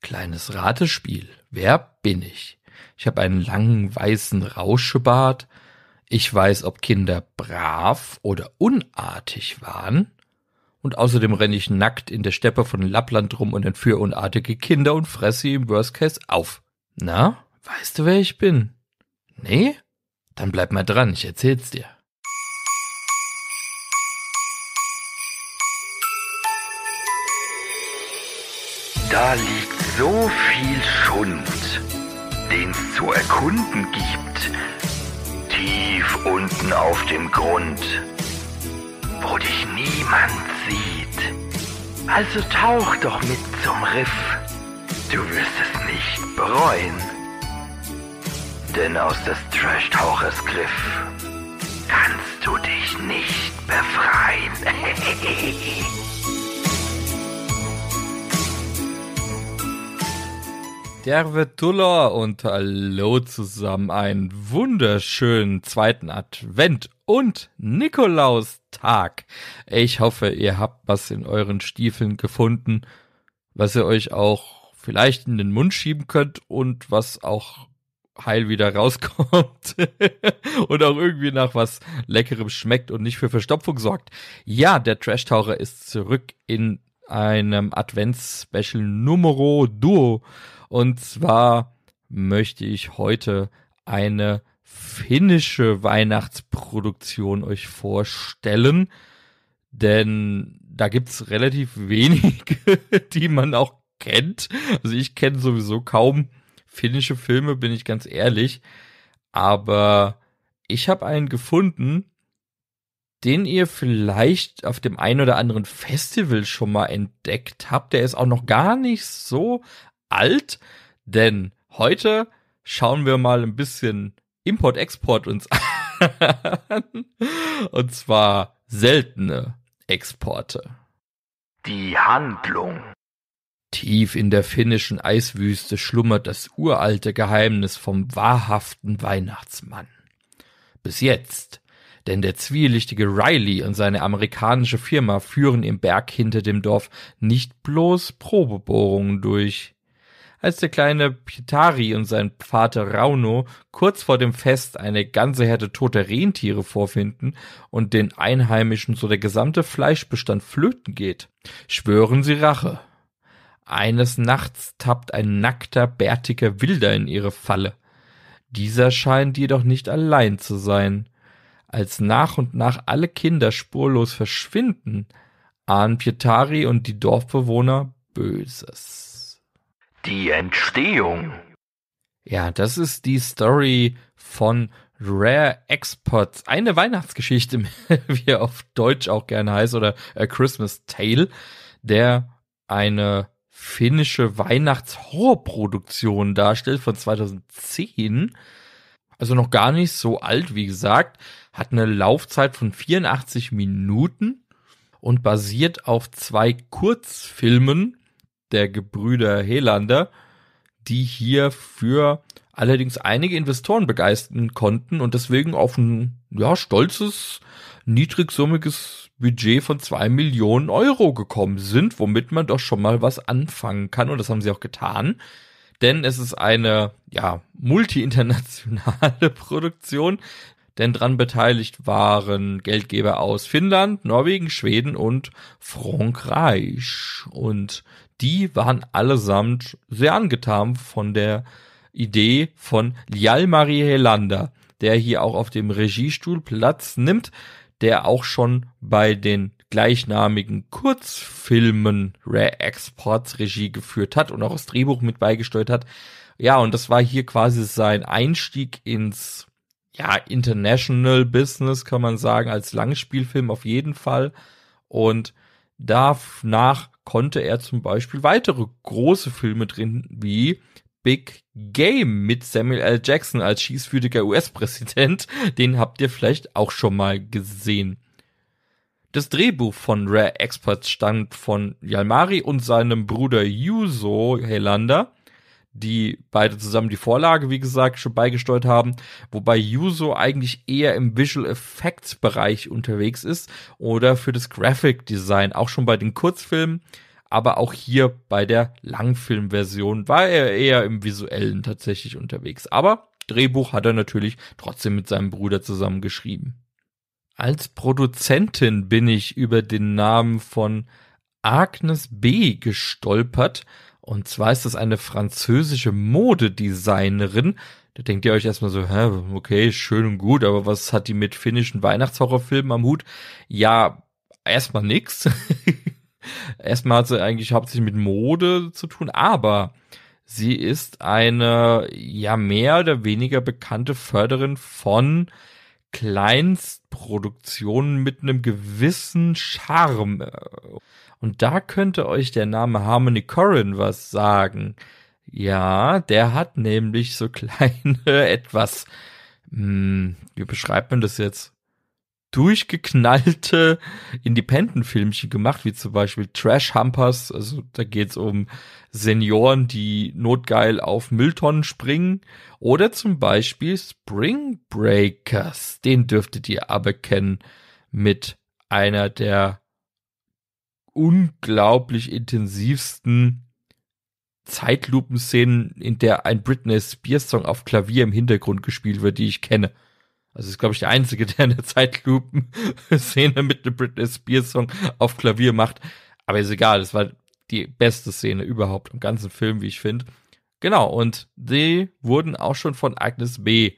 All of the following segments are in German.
Kleines Ratespiel. Wer bin ich? Ich habe einen langen weißen Rauschebart. Ich weiß, ob Kinder brav oder unartig waren. Und außerdem renne ich nackt in der Steppe von Lappland rum und entführe unartige Kinder und fresse sie im Worst Case auf. Na, weißt du, wer ich bin? Nee? Dann bleib mal dran, ich erzähl's dir. Da liegt so viel Schund, den es zu erkunden gibt. Tief unten auf dem Grund, wo dich niemand sieht. Also tauch doch mit zum Riff. Du wirst es nicht bereuen. Denn aus des Trash-Tauchers Griff kannst du dich nicht befreien. Der Tuller und hallo zusammen. Einen wunderschönen zweiten Advent und Nikolaustag. Ich hoffe, ihr habt was in euren Stiefeln gefunden, was ihr euch auch vielleicht in den Mund schieben könnt und was auch heil wieder rauskommt und auch irgendwie nach was Leckerem schmeckt und nicht für Verstopfung sorgt. Ja, der Trash-Taucher ist zurück in einem Advents-Special Numero Duo und zwar möchte ich heute eine finnische Weihnachtsproduktion euch vorstellen, denn da gibt's relativ wenige, die man auch kennt. Also ich kenne sowieso kaum finnische Filme, bin ich ganz ehrlich, aber ich habe einen gefunden, den ihr vielleicht auf dem ein oder anderen Festival schon mal entdeckt habt. Der ist auch noch gar nicht so alt, denn heute schauen wir mal ein bisschen Import-Export uns an. Und zwar seltene Exporte. Die Handlung. Tief in der finnischen Eiswüste schlummert das uralte Geheimnis vom wahrhaften Weihnachtsmann. Bis jetzt, denn der zwielichtige Riley und seine amerikanische Firma führen im Berg hinter dem Dorf nicht bloß Probebohrungen durch als der kleine Pietari und sein Vater Rauno kurz vor dem Fest eine ganze Herde toter Rentiere vorfinden und den Einheimischen so der gesamte Fleischbestand flöten geht, schwören sie Rache. Eines Nachts tappt ein nackter, bärtiger Wilder in ihre Falle. Dieser scheint jedoch nicht allein zu sein. Als nach und nach alle Kinder spurlos verschwinden, ahnen Pietari und die Dorfbewohner Böses. Die Entstehung. Ja, das ist die Story von Rare Exports. Eine Weihnachtsgeschichte, wie er auf Deutsch auch gerne heißt, oder A Christmas Tale, der eine finnische Weihnachtshorrorproduktion darstellt von 2010. Also noch gar nicht so alt, wie gesagt. Hat eine Laufzeit von 84 Minuten und basiert auf zwei Kurzfilmen der Gebrüder Helander, die hier für allerdings einige Investoren begeistern konnten und deswegen auf ein ja, stolzes, niedrigsummiges Budget von zwei Millionen Euro gekommen sind, womit man doch schon mal was anfangen kann und das haben sie auch getan. Denn es ist eine ja, multi-internationale Produktion, denn dran beteiligt waren Geldgeber aus Finnland, Norwegen, Schweden und Frankreich. Und die waren allesamt sehr angetan von der Idee von Lialmari Helander, der hier auch auf dem Regiestuhl Platz nimmt, der auch schon bei den gleichnamigen Kurzfilmen Rare Exports Regie geführt hat und auch das Drehbuch mit beigesteuert hat. Ja, und das war hier quasi sein Einstieg ins ja, International Business, kann man sagen, als Langspielfilm auf jeden Fall. Und danach konnte er zum Beispiel weitere große Filme drin, wie Big Game mit Samuel L. Jackson als schießwütiger US-Präsident. Den habt ihr vielleicht auch schon mal gesehen. Das Drehbuch von Rare Experts stammt von Yalmari und seinem Bruder Yuzo Helander die beide zusammen die Vorlage, wie gesagt, schon beigesteuert haben, wobei Yuzo eigentlich eher im Visual Effects Bereich unterwegs ist oder für das Graphic Design, auch schon bei den Kurzfilmen, aber auch hier bei der Langfilmversion war er eher im visuellen tatsächlich unterwegs. Aber Drehbuch hat er natürlich trotzdem mit seinem Bruder zusammen geschrieben. Als Produzentin bin ich über den Namen von Agnes B. gestolpert. Und zwar ist das eine französische Modedesignerin. Da denkt ihr euch erstmal so, hä, okay, schön und gut, aber was hat die mit finnischen Weihnachtshorrorfilmen am Hut? Ja, erstmal nix. erstmal hat sie eigentlich hauptsächlich mit Mode zu tun, aber sie ist eine, ja, mehr oder weniger bekannte Förderin von Kleinstproduktionen mit einem gewissen Charme. Und da könnte euch der Name Harmony Corrin was sagen. Ja, der hat nämlich so kleine, etwas, hm, wie beschreibt man das jetzt? Durchgeknallte Independent-Filmchen gemacht, wie zum Beispiel Trash Humpers. Also da geht's um Senioren, die notgeil auf Mülltonnen springen. Oder zum Beispiel Spring Breakers. Den dürftet ihr aber kennen mit einer der unglaublich intensivsten Zeitlupenszenen, in der ein Britney Spears Song auf Klavier im Hintergrund gespielt wird, die ich kenne. Also ist, glaube ich, der einzige, der eine Zeitlupen-Szene mit einem Britney Spears Song auf Klavier macht. Aber ist egal, es war die beste Szene überhaupt im ganzen Film, wie ich finde. Genau, und die wurden auch schon von Agnes B.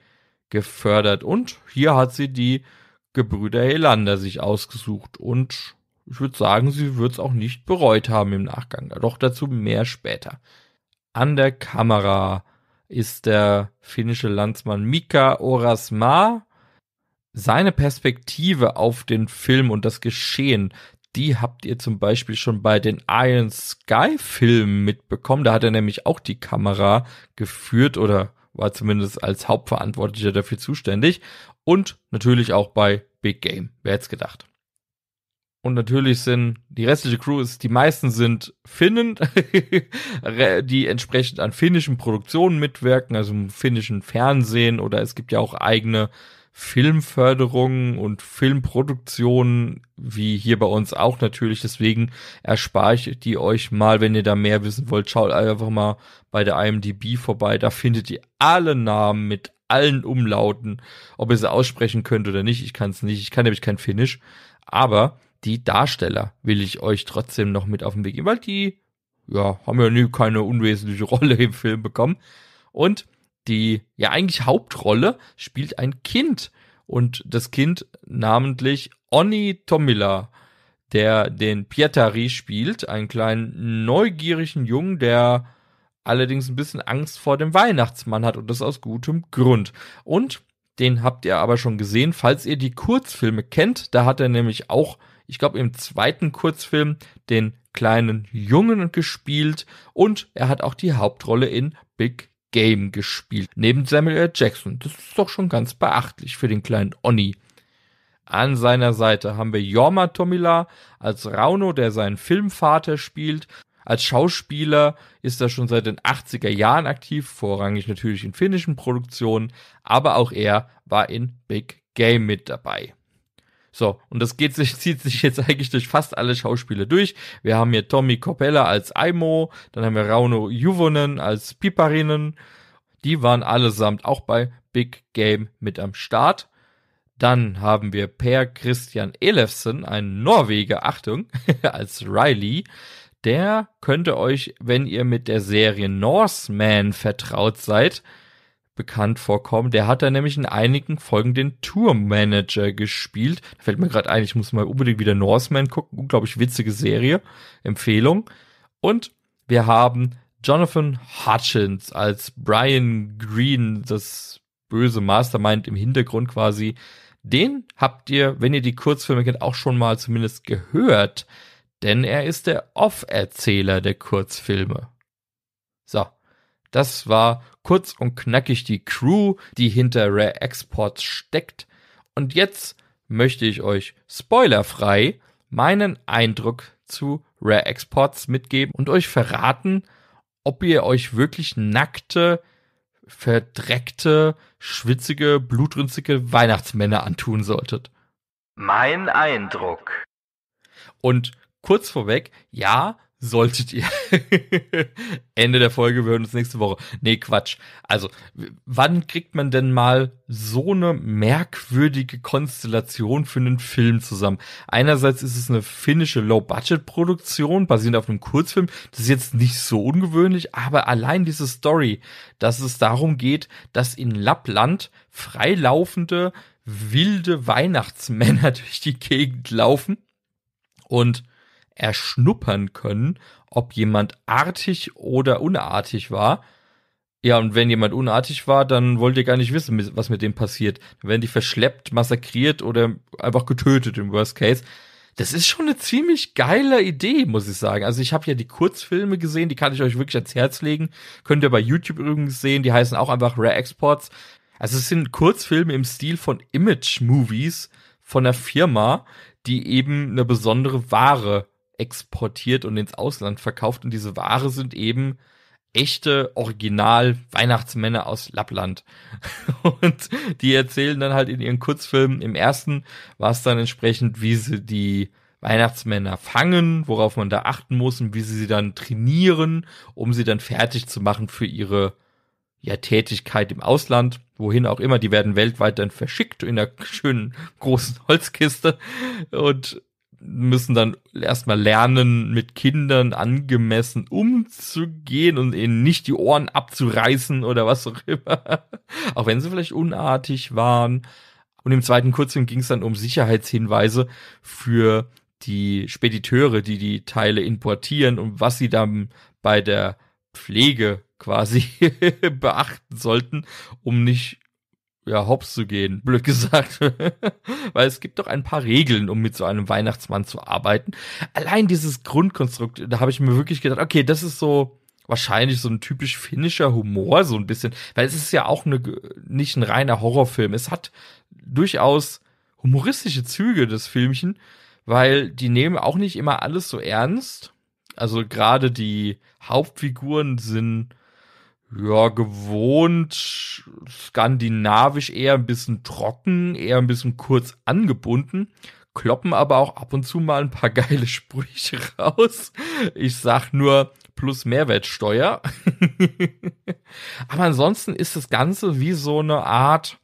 gefördert. Und hier hat sie die Gebrüder Helander sich ausgesucht. Und ich würde sagen, sie wird es auch nicht bereut haben im Nachgang. Doch dazu mehr später. An der Kamera ist der finnische Landsmann Mika Orasma. Seine Perspektive auf den Film und das Geschehen, die habt ihr zum Beispiel schon bei den Iron Sky Filmen mitbekommen. Da hat er nämlich auch die Kamera geführt oder war zumindest als Hauptverantwortlicher dafür zuständig. Und natürlich auch bei Big Game. Wer hätte gedacht? Und natürlich sind die restliche Crew ist, die meisten sind Finnen, die entsprechend an finnischen Produktionen mitwirken, also im finnischen Fernsehen oder es gibt ja auch eigene Filmförderungen und Filmproduktionen, wie hier bei uns auch natürlich. Deswegen erspare ich die euch mal, wenn ihr da mehr wissen wollt. Schaut einfach mal bei der IMDb vorbei. Da findet ihr alle Namen mit allen Umlauten. Ob ihr sie aussprechen könnt oder nicht, ich kann es nicht. Ich kann nämlich kein Finnisch. Aber die Darsteller will ich euch trotzdem noch mit auf den Weg geben, weil die, ja, haben ja nie keine unwesentliche Rolle im Film bekommen. Und die, ja, eigentlich Hauptrolle spielt ein Kind. Und das Kind namentlich Onni Tomila, der den Pietari spielt, einen kleinen neugierigen Jungen, der allerdings ein bisschen Angst vor dem Weihnachtsmann hat und das aus gutem Grund. Und den habt ihr aber schon gesehen, falls ihr die Kurzfilme kennt, da hat er nämlich auch ich glaube, im zweiten Kurzfilm den kleinen Jungen gespielt und er hat auch die Hauptrolle in Big Game gespielt, neben Samuel L. Jackson. Das ist doch schon ganz beachtlich für den kleinen Onni. An seiner Seite haben wir Jorma Tomila als Rauno, der seinen Filmvater spielt. Als Schauspieler ist er schon seit den 80er Jahren aktiv, vorrangig natürlich in finnischen Produktionen, aber auch er war in Big Game mit dabei. So, und das geht sich, zieht sich jetzt eigentlich durch fast alle Schauspieler durch. Wir haben hier Tommy Coppella als Aimo, dann haben wir Rauno Juvonen als Piparinen. Die waren allesamt auch bei Big Game mit am Start. Dann haben wir Per Christian Elefsen, ein Norweger, Achtung, als Riley. Der könnte euch, wenn ihr mit der Serie Norseman vertraut seid, bekannt vorkommen. Der hat da nämlich in einigen Folgen den Tourmanager gespielt. Da fällt mir gerade ein, ich muss mal unbedingt wieder Norseman gucken. Unglaublich witzige Serie. Empfehlung. Und wir haben Jonathan Hutchins als Brian Green, das böse Mastermind im Hintergrund quasi. Den habt ihr, wenn ihr die Kurzfilme kennt, auch schon mal zumindest gehört. Denn er ist der Off-Erzähler der Kurzfilme. Das war kurz und knackig die Crew, die hinter Rare Exports steckt. Und jetzt möchte ich euch spoilerfrei meinen Eindruck zu Rare Exports mitgeben und euch verraten, ob ihr euch wirklich nackte, verdreckte, schwitzige, blutrünstige Weihnachtsmänner antun solltet. Mein Eindruck. Und kurz vorweg, ja, solltet ihr. Ende der Folge, wir hören uns nächste Woche. Nee, Quatsch. Also, wann kriegt man denn mal so eine merkwürdige Konstellation für einen Film zusammen? Einerseits ist es eine finnische Low-Budget-Produktion, basierend auf einem Kurzfilm. Das ist jetzt nicht so ungewöhnlich, aber allein diese Story, dass es darum geht, dass in Lappland freilaufende, wilde Weihnachtsmänner durch die Gegend laufen und erschnuppern können, ob jemand artig oder unartig war. Ja, und wenn jemand unartig war, dann wollt ihr gar nicht wissen, was mit dem passiert. Dann werden die verschleppt, massakriert oder einfach getötet im Worst Case. Das ist schon eine ziemlich geile Idee, muss ich sagen. Also ich habe ja die Kurzfilme gesehen, die kann ich euch wirklich ans Herz legen. Könnt ihr bei YouTube übrigens sehen, die heißen auch einfach Rare Exports. Also es sind Kurzfilme im Stil von Image Movies von der Firma, die eben eine besondere Ware exportiert und ins Ausland verkauft. Und diese Ware sind eben echte Original Weihnachtsmänner aus Lappland. Und die erzählen dann halt in ihren Kurzfilmen, im ersten war es dann entsprechend, wie sie die Weihnachtsmänner fangen, worauf man da achten muss und wie sie sie dann trainieren, um sie dann fertig zu machen für ihre ja, Tätigkeit im Ausland, wohin auch immer. Die werden weltweit dann verschickt in einer schönen großen Holzkiste und müssen dann erstmal lernen, mit Kindern angemessen umzugehen und ihnen nicht die Ohren abzureißen oder was auch immer. auch wenn sie vielleicht unartig waren. Und im zweiten Kurzfilm ging es dann um Sicherheitshinweise für die Spediteure, die die Teile importieren und was sie dann bei der Pflege quasi beachten sollten, um nicht ja, hops zu gehen, blöd gesagt. Weil es gibt doch ein paar Regeln, um mit so einem Weihnachtsmann zu arbeiten. Allein dieses Grundkonstrukt, da habe ich mir wirklich gedacht, okay, das ist so wahrscheinlich so ein typisch finnischer Humor, so ein bisschen. Weil es ist ja auch eine, nicht ein reiner Horrorfilm. Es hat durchaus humoristische Züge, das Filmchen, weil die nehmen auch nicht immer alles so ernst. Also gerade die Hauptfiguren sind ja, gewohnt, skandinavisch eher ein bisschen trocken, eher ein bisschen kurz angebunden, kloppen aber auch ab und zu mal ein paar geile Sprüche raus. Ich sag nur plus Mehrwertsteuer. aber ansonsten ist das Ganze wie so eine Art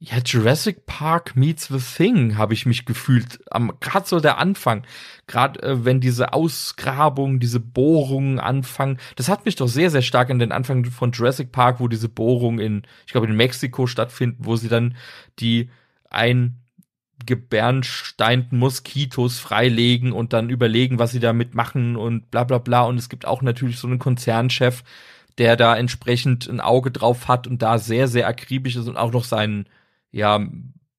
ja, Jurassic Park meets The Thing habe ich mich gefühlt. Am gerade so der Anfang, gerade äh, wenn diese Ausgrabungen, diese Bohrungen anfangen, das hat mich doch sehr sehr stark an den Anfang von Jurassic Park, wo diese Bohrungen in, ich glaube in Mexiko stattfinden, wo sie dann die eingebernsteinten Moskitos freilegen und dann überlegen, was sie damit machen und bla bla bla. Und es gibt auch natürlich so einen Konzernchef, der da entsprechend ein Auge drauf hat und da sehr, sehr akribisch ist und auch noch seinen ja,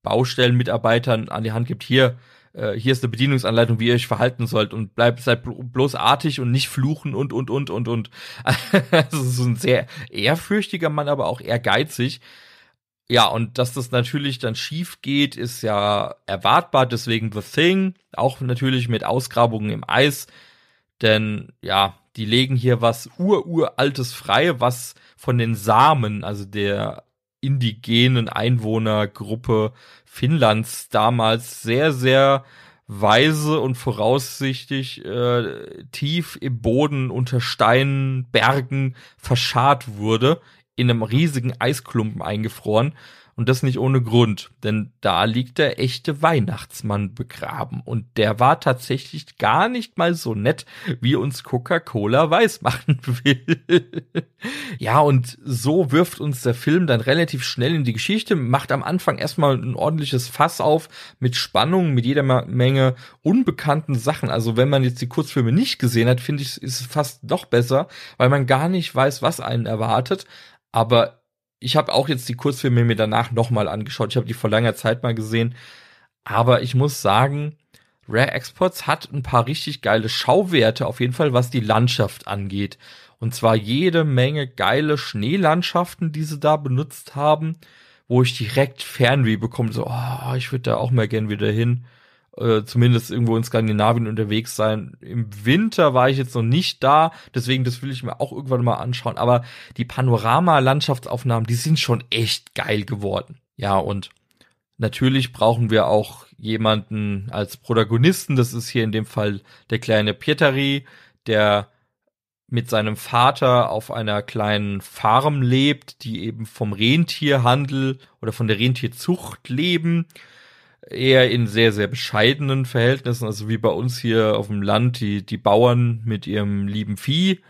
Baustellenmitarbeitern an die Hand gibt, hier, äh, hier ist eine Bedienungsanleitung, wie ihr euch verhalten sollt und bleibt, seid bloß artig und nicht fluchen und, und, und, und, und. das ist ein sehr ehrfürchtiger Mann, aber auch ehrgeizig. Ja, und dass das natürlich dann schief geht, ist ja erwartbar, deswegen The Thing, auch natürlich mit Ausgrabungen im Eis, denn ja, die legen hier was ururaltes frei, was von den Samen, also der indigenen Einwohnergruppe Finnlands damals sehr, sehr weise und voraussichtig äh, tief im Boden unter Steinen, Bergen verscharrt wurde, in einem riesigen Eisklumpen eingefroren und das nicht ohne Grund, denn da liegt der echte Weihnachtsmann begraben. Und der war tatsächlich gar nicht mal so nett, wie uns Coca-Cola weiß machen will. ja, und so wirft uns der Film dann relativ schnell in die Geschichte, macht am Anfang erstmal ein ordentliches Fass auf mit Spannung, mit jeder Menge unbekannten Sachen. Also wenn man jetzt die Kurzfilme nicht gesehen hat, finde ich, ist es fast noch besser, weil man gar nicht weiß, was einen erwartet. Aber ich habe auch jetzt die Kurzfilme mir danach nochmal angeschaut. Ich habe die vor langer Zeit mal gesehen. Aber ich muss sagen, Rare Exports hat ein paar richtig geile Schauwerte, auf jeden Fall, was die Landschaft angeht. Und zwar jede Menge geile Schneelandschaften, die sie da benutzt haben, wo ich direkt Fernweh bekomme. So, oh, ich würde da auch mal gern wieder hin äh, zumindest irgendwo in Skandinavien unterwegs sein. Im Winter war ich jetzt noch nicht da, deswegen das will ich mir auch irgendwann mal anschauen. Aber die Panorama-Landschaftsaufnahmen, die sind schon echt geil geworden. Ja, und natürlich brauchen wir auch jemanden als Protagonisten. Das ist hier in dem Fall der kleine Pietari, der mit seinem Vater auf einer kleinen Farm lebt, die eben vom Rentierhandel oder von der Rentierzucht leben. Eher in sehr, sehr bescheidenen Verhältnissen, also wie bei uns hier auf dem Land, die, die Bauern mit ihrem lieben Vieh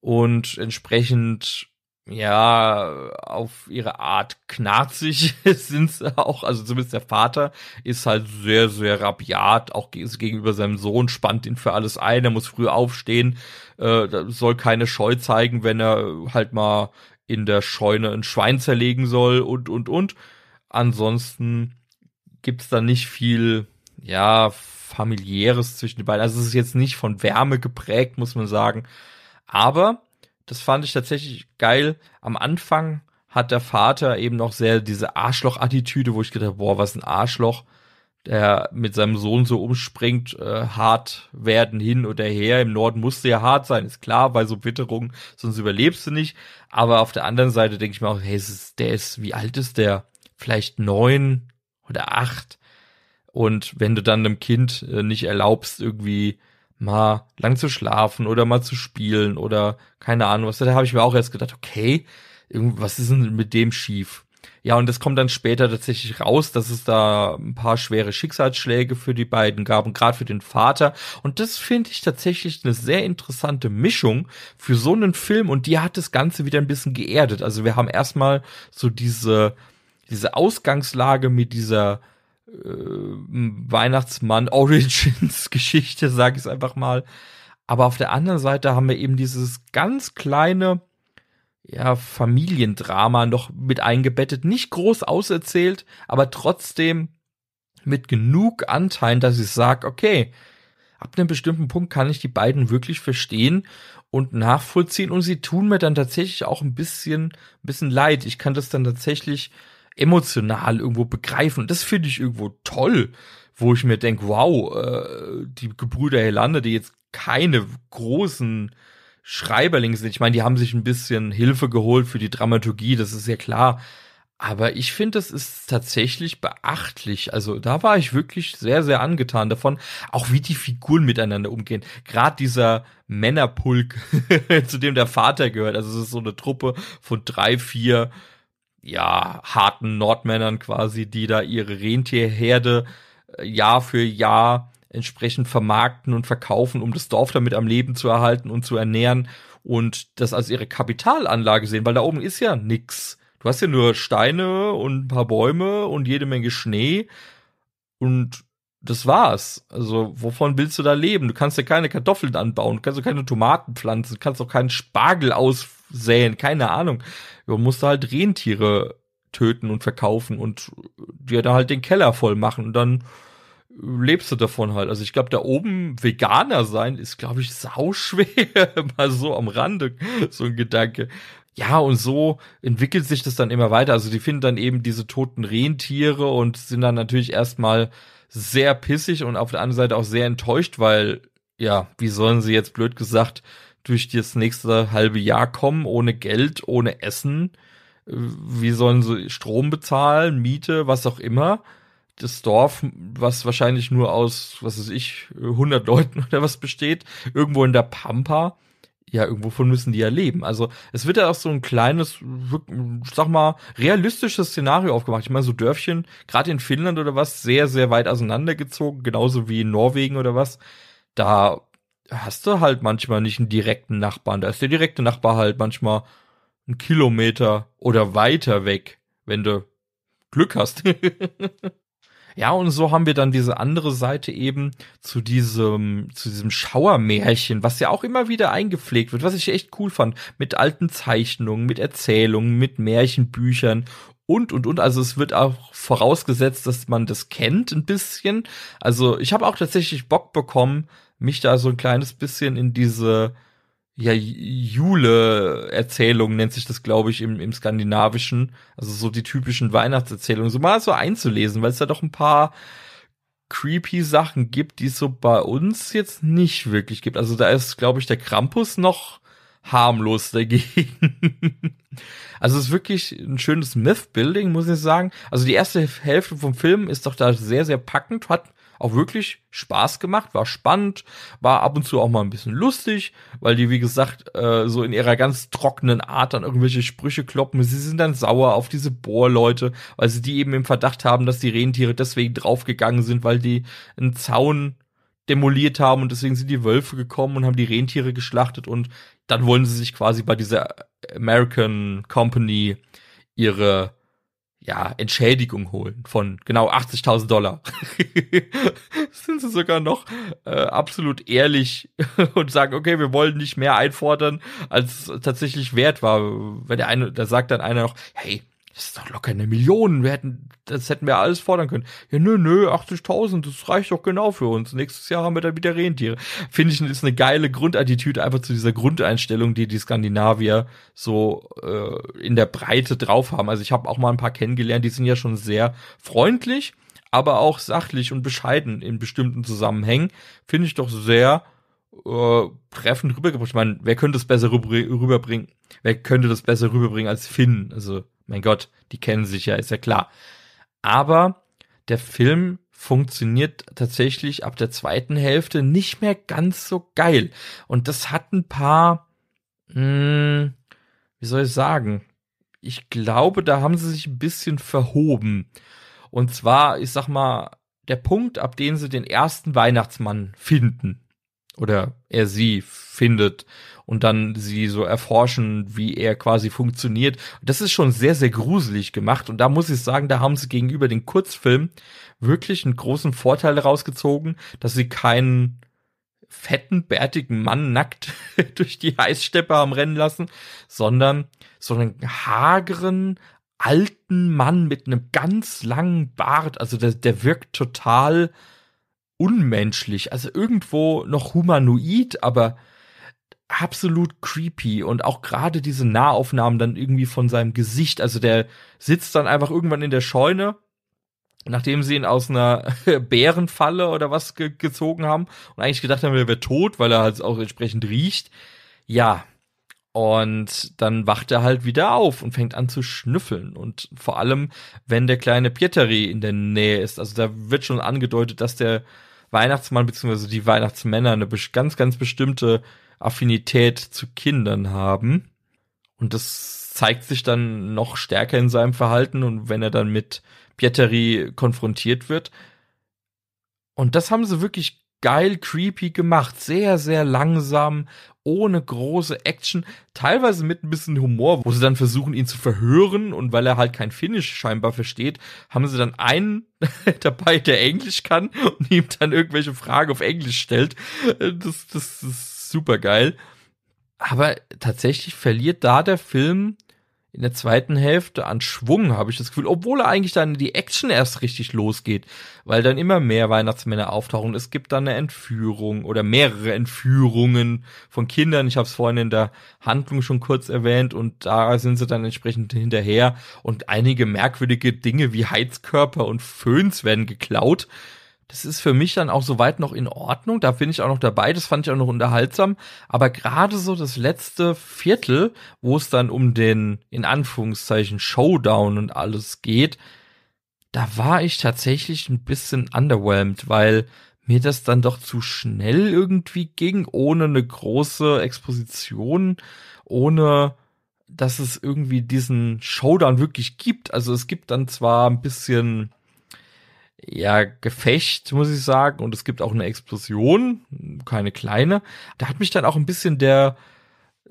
und entsprechend ja, auf ihre Art knarzig sind sie auch. Also zumindest der Vater ist halt sehr, sehr rabiat, auch gegenüber seinem Sohn, spannt ihn für alles ein, er muss früh aufstehen, äh, soll keine Scheu zeigen, wenn er halt mal in der Scheune ein Schwein zerlegen soll und, und, und. Ansonsten gibt's da nicht viel, ja, familiäres zwischen den beiden. Also es ist jetzt nicht von Wärme geprägt, muss man sagen. Aber das fand ich tatsächlich geil. Am Anfang hat der Vater eben noch sehr diese Arschloch-Attitüde, wo ich gedacht, boah, was ein Arschloch, der mit seinem Sohn so umspringt, äh, hart werden hin oder her. Im Norden musste ja hart sein, ist klar, bei so Witterungen, sonst überlebst du nicht. Aber auf der anderen Seite denke ich mir auch, hey, ist, der ist, wie alt ist der? Vielleicht neun oder acht. Und wenn du dann einem Kind äh, nicht erlaubst, irgendwie mal lang zu schlafen oder mal zu spielen oder keine Ahnung was. Da habe ich mir auch erst gedacht, okay, was ist denn mit dem schief? Ja, und das kommt dann später tatsächlich raus, dass es da ein paar schwere Schicksalsschläge für die beiden gab und gerade für den Vater. Und das finde ich tatsächlich eine sehr interessante Mischung für so einen Film und die hat das Ganze wieder ein bisschen geerdet. Also wir haben erstmal so diese, diese Ausgangslage mit dieser äh, Weihnachtsmann Origins Geschichte, sage ich es einfach mal. Aber auf der anderen Seite haben wir eben dieses ganz kleine ja, Familiendrama noch mit eingebettet, nicht groß auserzählt, aber trotzdem mit genug Anteilen, dass ich sage, okay, ab einem bestimmten Punkt kann ich die beiden wirklich verstehen und nachvollziehen und sie tun mir dann tatsächlich auch ein bisschen, ein bisschen leid. Ich kann das dann tatsächlich emotional irgendwo begreifen. Und das finde ich irgendwo toll, wo ich mir denke, wow, äh, die Gebrüder Helande, die jetzt keine großen Schreiberlinge sind. Ich meine, die haben sich ein bisschen Hilfe geholt für die Dramaturgie, das ist ja klar. Aber ich finde, das ist tatsächlich beachtlich. Also da war ich wirklich sehr, sehr angetan davon, auch wie die Figuren miteinander umgehen. Gerade dieser Männerpulk, zu dem der Vater gehört. Also es ist so eine Truppe von drei, vier ja, harten Nordmännern quasi, die da ihre Rentierherde äh, Jahr für Jahr entsprechend vermarkten und verkaufen, um das Dorf damit am Leben zu erhalten und zu ernähren und das als ihre Kapitalanlage sehen, weil da oben ist ja nix. Du hast ja nur Steine und ein paar Bäume und jede Menge Schnee und das war's. Also, wovon willst du da leben? Du kannst ja keine Kartoffeln anbauen, du kannst ja keine Tomaten pflanzen, du kannst auch keinen Spargel aussäen, keine Ahnung. Du musst halt Rentiere töten und verkaufen und dir da halt den Keller voll machen und dann lebst du davon halt. Also ich glaube, da oben Veganer sein ist, glaube ich, sauschwer. Mal so am Rande, so ein Gedanke. Ja, und so entwickelt sich das dann immer weiter. Also die finden dann eben diese toten Rentiere und sind dann natürlich erstmal sehr pissig und auf der anderen Seite auch sehr enttäuscht, weil, ja, wie sollen sie jetzt blöd gesagt durch das nächste halbe Jahr kommen, ohne Geld, ohne Essen? Wie sollen sie Strom bezahlen, Miete, was auch immer? Das Dorf, was wahrscheinlich nur aus, was weiß ich, 100 Leuten oder was besteht, irgendwo in der Pampa ja, irgendwovon müssen die ja leben. Also es wird ja auch so ein kleines, sag mal, realistisches Szenario aufgemacht. Ich meine, so Dörfchen, gerade in Finnland oder was, sehr, sehr weit auseinandergezogen, genauso wie in Norwegen oder was. Da hast du halt manchmal nicht einen direkten Nachbarn. Da ist der direkte Nachbar halt manchmal einen Kilometer oder weiter weg, wenn du Glück hast. Ja, und so haben wir dann diese andere Seite eben zu diesem, zu diesem Schauermärchen, was ja auch immer wieder eingepflegt wird, was ich echt cool fand, mit alten Zeichnungen, mit Erzählungen, mit Märchenbüchern und und und. Also es wird auch vorausgesetzt, dass man das kennt ein bisschen. Also ich habe auch tatsächlich Bock bekommen, mich da so ein kleines bisschen in diese ja, Jule-Erzählung nennt sich das, glaube ich, im, im Skandinavischen. Also so die typischen Weihnachtserzählungen, so mal so einzulesen, weil es da doch ein paar creepy Sachen gibt, die es so bei uns jetzt nicht wirklich gibt. Also da ist, glaube ich, der Krampus noch harmlos dagegen. also es ist wirklich ein schönes Myth-Building, muss ich sagen. Also die erste Hälfte vom Film ist doch da sehr, sehr packend, hat auch wirklich Spaß gemacht, war spannend, war ab und zu auch mal ein bisschen lustig, weil die, wie gesagt, äh, so in ihrer ganz trockenen Art dann irgendwelche Sprüche kloppen. Sie sind dann sauer auf diese Bohrleute, weil sie die eben im Verdacht haben, dass die Rentiere deswegen draufgegangen sind, weil die einen Zaun demoliert haben und deswegen sind die Wölfe gekommen und haben die Rentiere geschlachtet und dann wollen sie sich quasi bei dieser American Company ihre ja, Entschädigung holen von genau 80.000 Dollar. Sind sie sogar noch äh, absolut ehrlich und sagen, okay, wir wollen nicht mehr einfordern, als tatsächlich wert war. Wenn der eine, da sagt dann einer noch, hey, das ist doch locker eine Million. Wir hätten, das hätten wir alles fordern können. Ja, nö, nö, 80.000, das reicht doch genau für uns. Nächstes Jahr haben wir dann wieder Rentiere. Finde ich, ist eine geile Grundattitüde einfach zu dieser Grundeinstellung, die die Skandinavier so äh, in der Breite drauf haben. Also ich habe auch mal ein paar kennengelernt, die sind ja schon sehr freundlich, aber auch sachlich und bescheiden in bestimmten Zusammenhängen. Finde ich doch sehr äh, treffend rübergebracht. Ich meine, wer könnte es besser rüberbringen? Wer könnte das besser rüberbringen als Finn? Also mein Gott, die kennen sich ja, ist ja klar. Aber der Film funktioniert tatsächlich ab der zweiten Hälfte nicht mehr ganz so geil. Und das hat ein paar, mh, hm, wie soll ich sagen? Ich glaube, da haben sie sich ein bisschen verhoben. Und zwar, ich sag mal, der Punkt, ab dem sie den ersten Weihnachtsmann finden, oder er sie findet und dann sie so erforschen, wie er quasi funktioniert. Das ist schon sehr, sehr gruselig gemacht. Und da muss ich sagen, da haben sie gegenüber den Kurzfilm wirklich einen großen Vorteil rausgezogen, dass sie keinen fetten, bärtigen Mann nackt durch die Eissteppe haben rennen lassen, sondern so einen hageren, alten Mann mit einem ganz langen Bart. Also der, der wirkt total unmenschlich. Also irgendwo noch humanoid, aber absolut creepy und auch gerade diese Nahaufnahmen dann irgendwie von seinem Gesicht. Also der sitzt dann einfach irgendwann in der Scheune, nachdem sie ihn aus einer Bärenfalle oder was ge gezogen haben und eigentlich gedacht haben, er wäre tot, weil er halt auch entsprechend riecht. Ja. Und dann wacht er halt wieder auf und fängt an zu schnüffeln. Und vor allem, wenn der kleine Pieteri in der Nähe ist. Also da wird schon angedeutet, dass der Weihnachtsmann bzw. die Weihnachtsmänner eine ganz, ganz bestimmte Affinität zu Kindern haben. Und das zeigt sich dann noch stärker in seinem Verhalten und wenn er dann mit Pieteri konfrontiert wird. Und das haben sie wirklich geil creepy gemacht. Sehr, sehr langsam, ohne große Action, teilweise mit ein bisschen Humor, wo sie dann versuchen, ihn zu verhören und weil er halt kein Finnisch scheinbar versteht, haben sie dann einen dabei, der Englisch kann und ihm dann irgendwelche Fragen auf Englisch stellt. Das, das, das super geil. Aber tatsächlich verliert da der Film in der zweiten Hälfte an Schwung, habe ich das Gefühl, obwohl er eigentlich dann die Action erst richtig losgeht, weil dann immer mehr Weihnachtsmänner auftauchen. Es gibt dann eine Entführung oder mehrere Entführungen von Kindern. Ich habe es vorhin in der Handlung schon kurz erwähnt und da sind sie dann entsprechend hinterher und einige merkwürdige Dinge wie Heizkörper und Föhns werden geklaut. Das ist für mich dann auch soweit noch in Ordnung. Da bin ich auch noch dabei. Das fand ich auch noch unterhaltsam. Aber gerade so das letzte Viertel, wo es dann um den, in Anführungszeichen, Showdown und alles geht, da war ich tatsächlich ein bisschen underwhelmed, weil mir das dann doch zu schnell irgendwie ging, ohne eine große Exposition, ohne dass es irgendwie diesen Showdown wirklich gibt. Also es gibt dann zwar ein bisschen ja, Gefecht, muss ich sagen. Und es gibt auch eine Explosion, keine kleine. Da hat mich dann auch ein bisschen der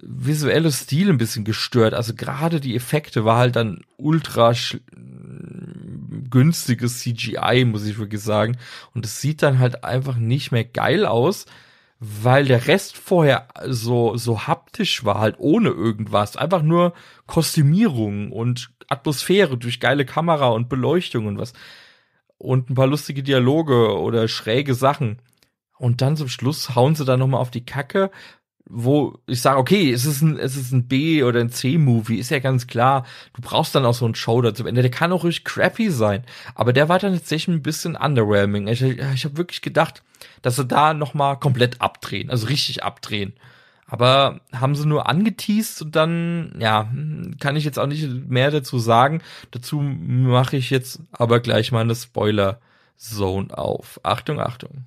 visuelle Stil ein bisschen gestört. Also gerade die Effekte war halt dann ultra günstiges CGI, muss ich wirklich sagen. Und es sieht dann halt einfach nicht mehr geil aus, weil der Rest vorher so, so haptisch war, halt ohne irgendwas. Einfach nur Kostümierung und Atmosphäre durch geile Kamera und Beleuchtung und was und ein paar lustige Dialoge oder schräge Sachen. Und dann zum Schluss hauen sie dann nochmal auf die Kacke, wo ich sage, okay, es ist ein, es ist ein B- oder ein C-Movie, ist ja ganz klar. Du brauchst dann auch so einen Show dazu Ende. Der kann auch ruhig crappy sein. Aber der war dann tatsächlich ein bisschen underwhelming. Ich, ich habe wirklich gedacht, dass sie da nochmal komplett abdrehen, also richtig abdrehen. Aber haben sie nur angeteased und dann, ja, kann ich jetzt auch nicht mehr dazu sagen. Dazu mache ich jetzt aber gleich mal eine Spoiler- Zone auf. Achtung, Achtung.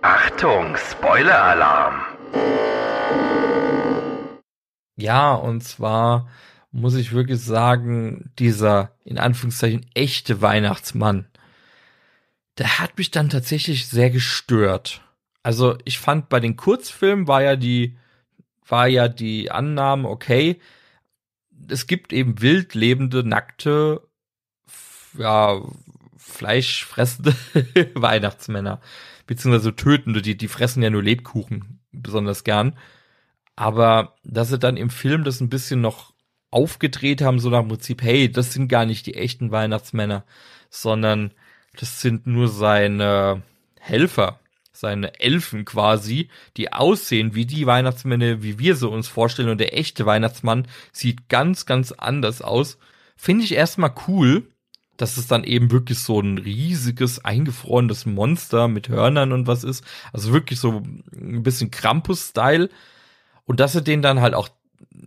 Achtung, Spoiler-Alarm. Ja, und zwar muss ich wirklich sagen, dieser in Anführungszeichen echte Weihnachtsmann, der hat mich dann tatsächlich sehr gestört. Also ich fand bei den Kurzfilmen war ja die war ja die Annahme okay, es gibt eben wild lebende nackte ja fleischfressende Weihnachtsmänner beziehungsweise tötende, die die fressen ja nur Lebkuchen besonders gern. Aber dass sie dann im Film das ein bisschen noch aufgedreht haben, so nach dem Prinzip, hey, das sind gar nicht die echten Weihnachtsmänner, sondern das sind nur seine Helfer, seine Elfen quasi, die aussehen wie die Weihnachtsmänner, wie wir sie uns vorstellen. Und der echte Weihnachtsmann sieht ganz, ganz anders aus. Finde ich erstmal cool, dass es dann eben wirklich so ein riesiges, eingefrorenes Monster mit Hörnern und was ist. Also wirklich so ein bisschen Krampus-Style. Und dass er den dann halt auch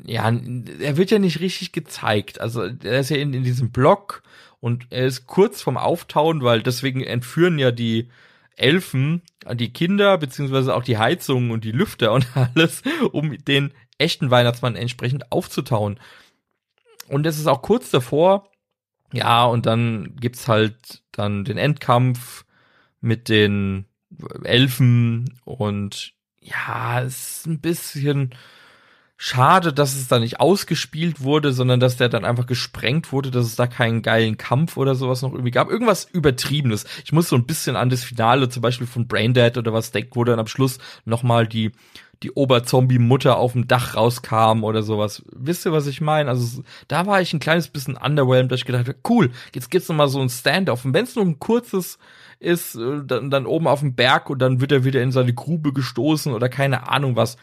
ja, er wird ja nicht richtig gezeigt. Also er ist ja in, in diesem Block und er ist kurz vom Auftauen, weil deswegen entführen ja die Elfen die Kinder, beziehungsweise auch die Heizungen und die Lüfter und alles, um den echten Weihnachtsmann entsprechend aufzutauen. Und es ist auch kurz davor, ja, und dann gibt's halt dann den Endkampf mit den Elfen und ja, es ist ein bisschen, schade, dass es da nicht ausgespielt wurde, sondern dass der dann einfach gesprengt wurde, dass es da keinen geilen Kampf oder sowas noch irgendwie gab. Irgendwas Übertriebenes. Ich muss so ein bisschen an das Finale zum Beispiel von Braindead oder was denken, wo dann am Schluss nochmal die die Oberzombie-Mutter auf dem Dach rauskam oder sowas. Wisst ihr, was ich meine? Also da war ich ein kleines bisschen underwhelmed, dass ich gedacht habe, cool, jetzt gibt's noch mal so ein Stand-off. Und wenn es nur ein kurzes ist, äh, dann, dann oben auf dem Berg und dann wird er wieder in seine Grube gestoßen oder keine Ahnung was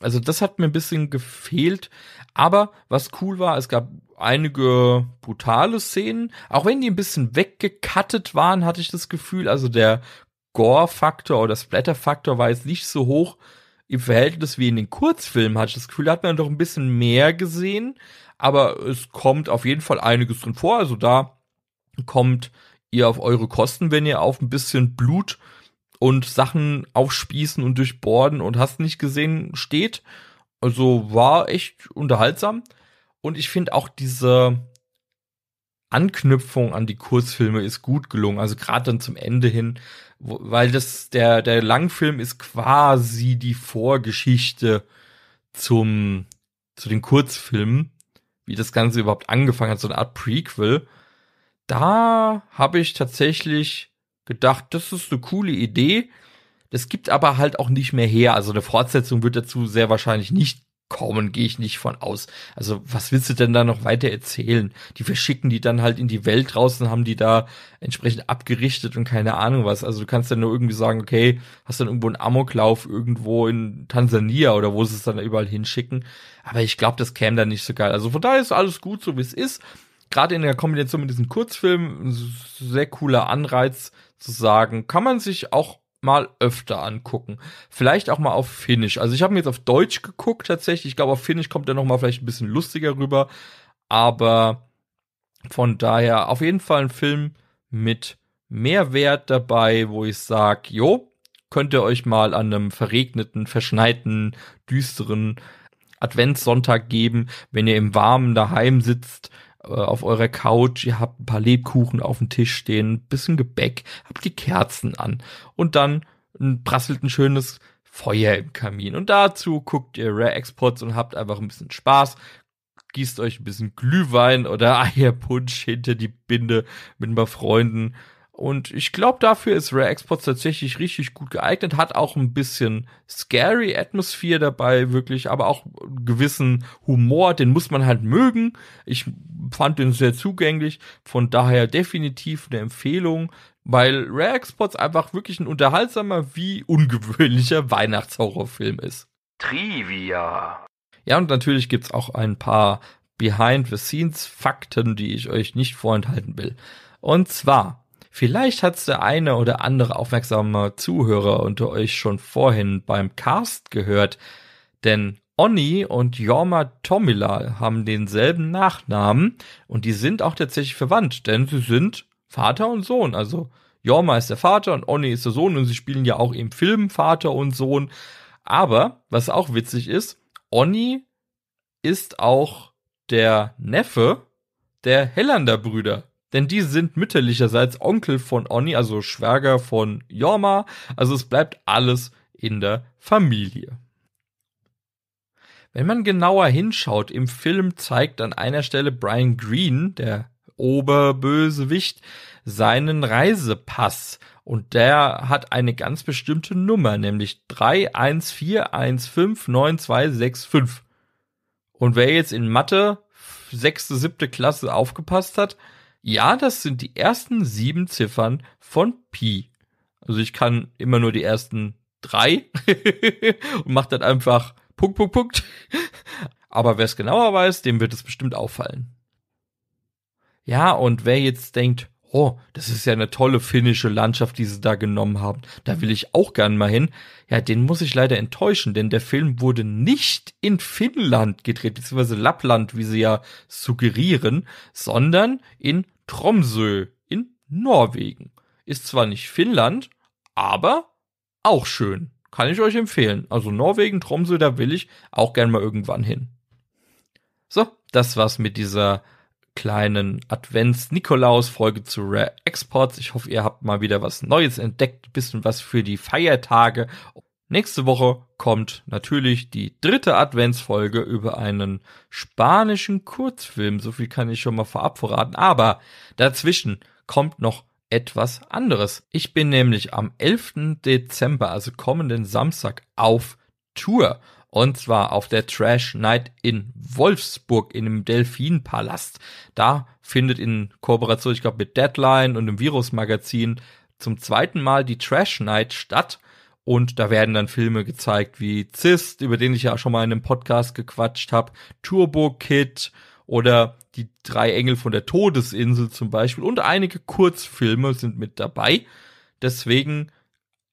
also das hat mir ein bisschen gefehlt. Aber was cool war, es gab einige brutale Szenen. Auch wenn die ein bisschen weggekattet waren, hatte ich das Gefühl. Also der Gore-Faktor oder Splatter-Faktor war jetzt nicht so hoch im Verhältnis wie in den Kurzfilmen, hatte ich das Gefühl, da hat man doch ein bisschen mehr gesehen. Aber es kommt auf jeden Fall einiges drin vor. Also da kommt ihr auf eure Kosten, wenn ihr auf ein bisschen Blut und Sachen aufspießen und durchbohren und hast nicht gesehen steht. Also war echt unterhaltsam. Und ich finde auch diese Anknüpfung an die Kurzfilme ist gut gelungen. Also gerade dann zum Ende hin, weil das der der Langfilm ist quasi die Vorgeschichte zum zu den Kurzfilmen, wie das Ganze überhaupt angefangen hat, so eine Art Prequel. Da habe ich tatsächlich gedacht, das ist eine coole Idee. Das gibt aber halt auch nicht mehr her. Also eine Fortsetzung wird dazu sehr wahrscheinlich nicht kommen, gehe ich nicht von aus. Also was willst du denn da noch weiter erzählen? Die verschicken die dann halt in die Welt draußen, haben die da entsprechend abgerichtet und keine Ahnung was. Also du kannst dann nur irgendwie sagen, okay, hast dann irgendwo einen Amoklauf irgendwo in Tansania oder wo sie es dann überall hinschicken. Aber ich glaube, das käme dann nicht so geil. Also von daher ist alles gut, so wie es ist. Gerade in der Kombination mit diesem Kurzfilm, sehr cooler Anreiz, sagen, kann man sich auch mal öfter angucken. Vielleicht auch mal auf Finnisch. Also ich habe mir jetzt auf Deutsch geguckt tatsächlich. Ich glaube, auf Finnisch kommt er noch mal vielleicht ein bisschen lustiger rüber. Aber von daher auf jeden Fall ein Film mit Mehrwert dabei, wo ich sag, jo, könnt ihr euch mal an einem verregneten, verschneiten, düsteren Adventssonntag geben, wenn ihr im Warmen daheim sitzt, äh, auf eurer Couch, ihr habt ein paar Lebkuchen auf dem Tisch stehen, ein bisschen Gebäck, habt die Kerzen an und dann prasselt ein schönes Feuer im Kamin. Und dazu guckt ihr Rare Exports und habt einfach ein bisschen Spaß, gießt euch ein bisschen Glühwein oder Eierpunsch hinter die Binde mit ein paar Freunden und ich glaube, dafür ist Rare Exports tatsächlich richtig gut geeignet, hat auch ein bisschen scary Atmosphäre dabei, wirklich, aber auch gewissen Humor, den muss man halt mögen. Ich fand den sehr zugänglich, von daher definitiv eine Empfehlung, weil Rare Exports einfach wirklich ein unterhaltsamer wie ungewöhnlicher Weihnachtshorrorfilm ist. Trivia. Ja, und natürlich gibt's auch ein paar Behind-the-Scenes-Fakten, die ich euch nicht vorenthalten will. Und zwar Vielleicht hat's der eine oder andere aufmerksame Zuhörer unter euch schon vorhin beim Cast gehört, denn Onni und Jorma Tomila haben denselben Nachnamen und die sind auch tatsächlich verwandt, denn sie sind Vater und Sohn. Also Jorma ist der Vater und Onni ist der Sohn und sie spielen ja auch im Film Vater und Sohn. Aber, was auch witzig ist, Onni ist auch der Neffe der Hellander Brüder. Denn die sind mütterlicherseits Onkel von Onni, also Schwärger von Jorma. Also es bleibt alles in der Familie. Wenn man genauer hinschaut, im Film zeigt an einer Stelle Brian Green, der Oberbösewicht, seinen Reisepass. Und der hat eine ganz bestimmte Nummer, nämlich 314159265. Und wer jetzt in Mathe sechste, siebte Klasse aufgepasst hat, ja, das sind die ersten sieben Ziffern von Pi. Also ich kann immer nur die ersten drei und macht dann einfach Punkt, Punkt, Punkt. Aber wer es genauer weiß, dem wird es bestimmt auffallen. Ja, und wer jetzt denkt, oh, das ist ja eine tolle finnische Landschaft, die sie da genommen haben, da will ich auch gern mal hin, ja, den muss ich leider enttäuschen, denn der Film wurde nicht in Finnland gedreht, beziehungsweise Lappland, wie sie ja suggerieren, sondern in Tromsø in Norwegen. Ist zwar nicht Finnland, aber auch schön. Kann ich euch empfehlen. Also Norwegen, Tromsø, da will ich auch gern mal irgendwann hin. So, das war's mit dieser kleinen Advents-Nikolaus-Folge zu Rare Exports. Ich hoffe, ihr habt mal wieder was Neues entdeckt, bisschen was für die Feiertage. Nächste Woche kommt natürlich die dritte Adventsfolge über einen spanischen Kurzfilm. So viel kann ich schon mal vorab verraten. Aber dazwischen kommt noch etwas anderes. Ich bin nämlich am 11. Dezember, also kommenden Samstag, auf Tour. Und zwar auf der Trash Night in Wolfsburg in dem Delfinpalast. Da findet in Kooperation, ich glaube, mit Deadline und dem Virus-Magazin zum zweiten Mal die Trash Night statt. Und da werden dann Filme gezeigt wie Zist, über den ich ja schon mal in einem Podcast gequatscht habe, Turbo Kid oder die drei Engel von der Todesinsel zum Beispiel und einige Kurzfilme sind mit dabei. Deswegen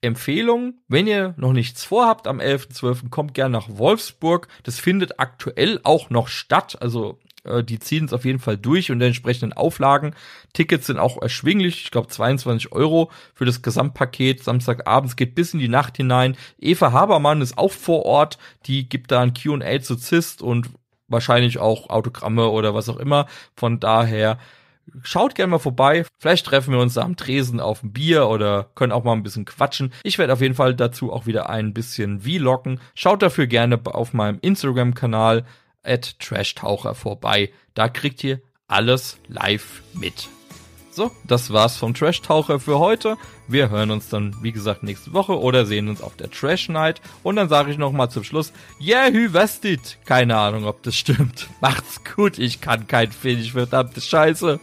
Empfehlung, wenn ihr noch nichts vorhabt am 11.12., kommt gerne nach Wolfsburg. Das findet aktuell auch noch statt. Also äh, die ziehen es auf jeden Fall durch und entsprechenden Auflagen. Tickets sind auch erschwinglich. Ich glaube 22 Euro für das Gesamtpaket. Samstagabends geht bis in die Nacht hinein. Eva Habermann ist auch vor Ort. Die gibt da ein Q&A zu Zist und wahrscheinlich auch Autogramme oder was auch immer. Von daher Schaut gerne mal vorbei. Vielleicht treffen wir uns da am Tresen auf ein Bier oder können auch mal ein bisschen quatschen. Ich werde auf jeden Fall dazu auch wieder ein bisschen vloggen. Schaut dafür gerne auf meinem Instagram-Kanal at Trashtaucher vorbei. Da kriegt ihr alles live mit. So, das war's vom Trash Taucher für heute. Wir hören uns dann, wie gesagt, nächste Woche oder sehen uns auf der Trash Night. Und dann sage ich nochmal zum Schluss, Yahoo Westit. Keine Ahnung, ob das stimmt. Macht's gut, ich kann kein Finnisch, verdammte Scheiße.